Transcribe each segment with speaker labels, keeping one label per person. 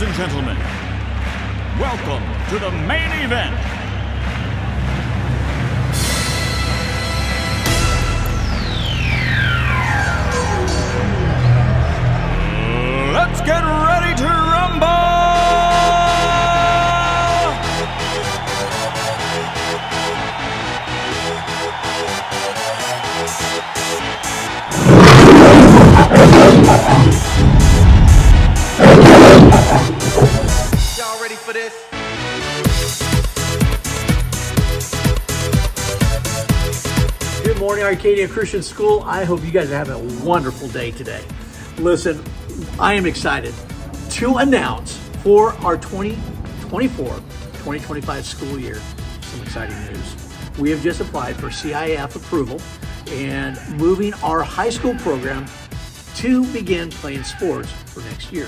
Speaker 1: Ladies and gentlemen, welcome to the main event. Let's get ready
Speaker 2: for this?
Speaker 3: Good morning, Arcadia Christian School. I hope you guys are having a wonderful day today. Listen, I am excited to announce for our 2024 2025 school year some exciting news. We have just applied for CIF approval and moving our high school program to begin playing sports for next year,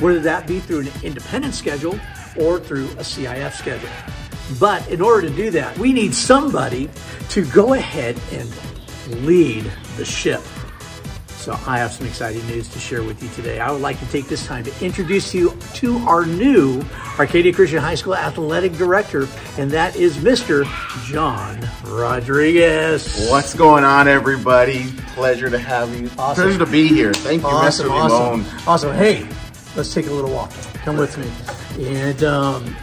Speaker 3: whether that be through an independent schedule or through a CIF schedule. But in order to do that, we need somebody to go ahead and lead the ship. So I have some exciting news to share with you today. I would like to take this time to introduce you to our new Arcadia Christian High School athletic director, and that is Mr. Jon Rodriguez.
Speaker 4: What's going on, everybody? Pleasure to have you.
Speaker 3: Awesome.
Speaker 4: Pleasure to be here. Thank you,
Speaker 3: Awesome,
Speaker 4: Mr.
Speaker 3: awesome, awesome. Hey, let's take a little walk. Come with me, and um,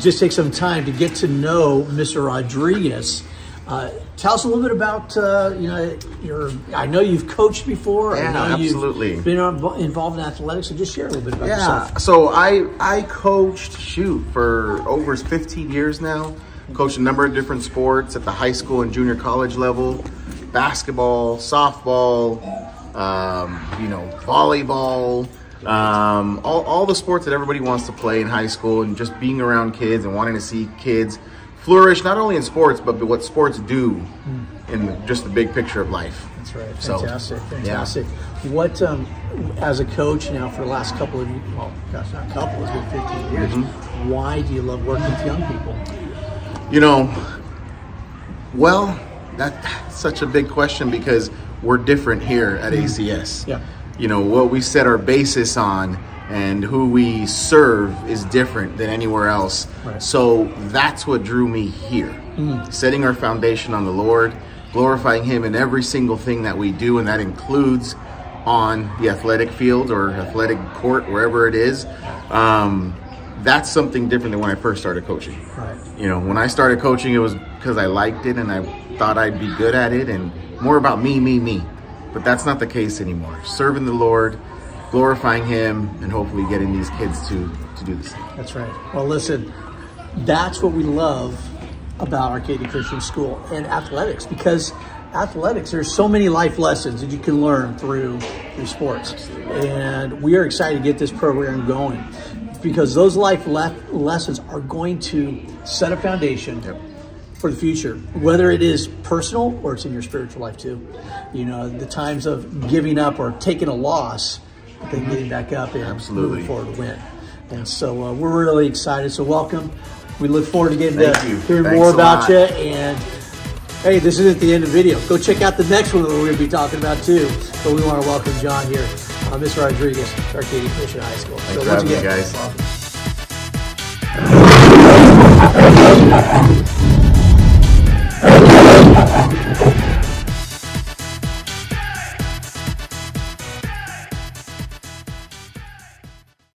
Speaker 3: just take some time to get to know Mr. Rodriguez. Uh, tell us a little bit about uh, you know your. I know you've coached before.
Speaker 4: Yeah,
Speaker 3: I know
Speaker 4: absolutely.
Speaker 3: You've been involved in athletics, so just share a little bit about
Speaker 4: Yeah.
Speaker 3: yourself.
Speaker 4: So I I coached shoot for over 15 years now. Coached a number of different sports at the high school and junior college level, basketball, softball, um, you know, volleyball, um, all, all the sports that everybody wants to play in high school, and just being around kids and wanting to see kids flourish not only in sports but what sports do in just the big picture of life.
Speaker 3: That's right.
Speaker 4: So,
Speaker 3: Fantastic.
Speaker 4: yeah.
Speaker 3: Fantastic. What, um, as a coach now for the last couple of, well, gosh, not a couple, it's been 15 years.
Speaker 4: Mm-hmm.
Speaker 3: Why do you love working with young people?
Speaker 4: You know, well, that, that's such a big question because we're different here at ACS.
Speaker 3: Yeah.
Speaker 4: You know, what we set our basis on and who we serve is different than anywhere else.
Speaker 3: Right.
Speaker 4: So that's what drew me here. Setting our foundation on the Lord, glorifying Him in every single thing that we do, and that includes on the athletic field or athletic court, wherever it is. Um, that's something different than when I first started coaching.
Speaker 3: Right.
Speaker 4: You know, when I started coaching, it was because I liked it and I thought I'd be good at it and more about me, me, me. But that's not the case anymore. Serving the Lord, glorifying Him, and hopefully getting these kids to, to do the same.
Speaker 3: That's right. Well, listen, that's what we love about Arcadia Christian School and athletics because athletics, there's so many life lessons that you can learn through, through sports. And we are excited to get this program going because those life le- lessons are going to set a foundation
Speaker 4: Yep.
Speaker 3: For the future, whether it is personal or it's in your spiritual life too. You know, the times of giving up or taking a loss, but then getting back up and
Speaker 4: Absolutely.
Speaker 3: moving forward to win. And so uh, we're really excited. So welcome. We look forward to getting
Speaker 4: Thank
Speaker 3: to
Speaker 4: you.
Speaker 3: hearing
Speaker 4: Thanks
Speaker 3: more about
Speaker 4: lot.
Speaker 3: you. And hey, this isn't the end of the video. Go check out the next one that we're going to be talking about too. But we want to welcome Jon here, uh, Mr. Rodriguez, Arcadia Christian High School.
Speaker 4: Thanks for having me, guys.
Speaker 3: welcome.